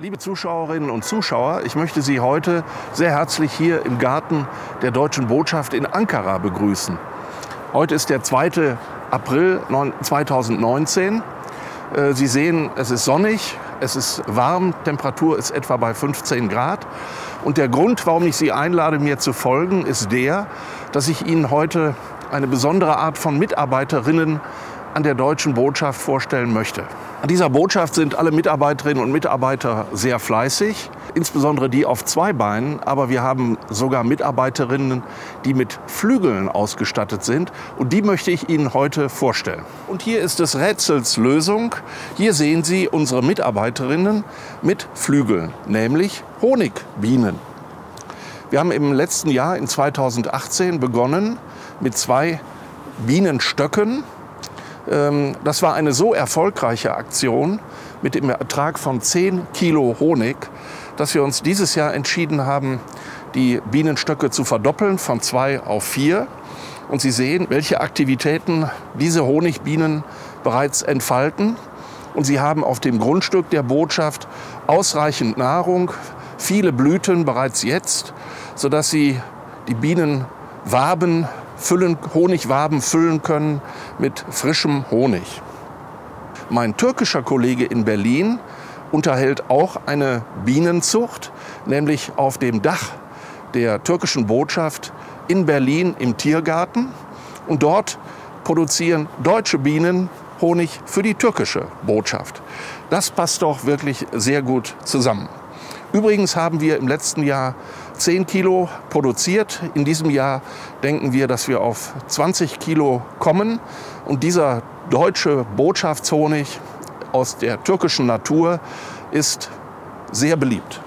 Liebe Zuschauerinnen und Zuschauer, ich möchte Sie heute sehr herzlich hier im Garten der Deutschen Botschaft in Ankara begrüßen. Heute ist der 2. April 2019. Äh, Sie sehen, es ist sonnig, es ist warm, Temperatur ist etwa bei 15 Grad. Und der Grund, warum ich Sie einlade, mir zu folgen, ist der, dass ich Ihnen heute eine besondere Art von Mitarbeiterinnen an der deutschen Botschaft vorstellen möchte. An dieser Botschaft sind alle Mitarbeiterinnen und Mitarbeiter sehr fleißig, insbesondere die auf zwei Beinen, aber wir haben sogar Mitarbeiterinnen, die mit Flügeln ausgestattet sind und die möchte ich Ihnen heute vorstellen. Und hier ist des Rätsels Lösung. Hier sehen Sie unsere Mitarbeiterinnen mit Flügeln, nämlich Honigbienen. Wir haben im letzten Jahr in 2018 begonnen mit zwei Bienenstöcken, das war eine so erfolgreiche Aktion mit dem Ertrag von 10 Kilo Honig, dass wir uns dieses Jahr entschieden haben, die Bienenstöcke zu verdoppeln von zwei auf vier. Und Sie sehen, welche Aktivitäten diese Honigbienen bereits entfalten. Und sie haben auf dem Grundstück der Botschaft ausreichend Nahrung, viele Blüten bereits jetzt, sodass sie die Bienenwaben füllen, Honigwaben füllen können mit frischem Honig. Mein türkischer Kollege in Berlin unterhält auch eine Bienenzucht, nämlich auf dem Dach der türkischen Botschaft in Berlin im Tiergarten. Und dort produzieren deutsche Bienen Honig für die türkische Botschaft. Das passt doch wirklich sehr gut zusammen. Übrigens haben wir im letzten Jahr 10 Kilo produziert. In diesem Jahr denken wir, dass wir auf 20 Kilo kommen. Und dieser deutsche Botschaftshonig aus der türkischen Natur ist sehr beliebt.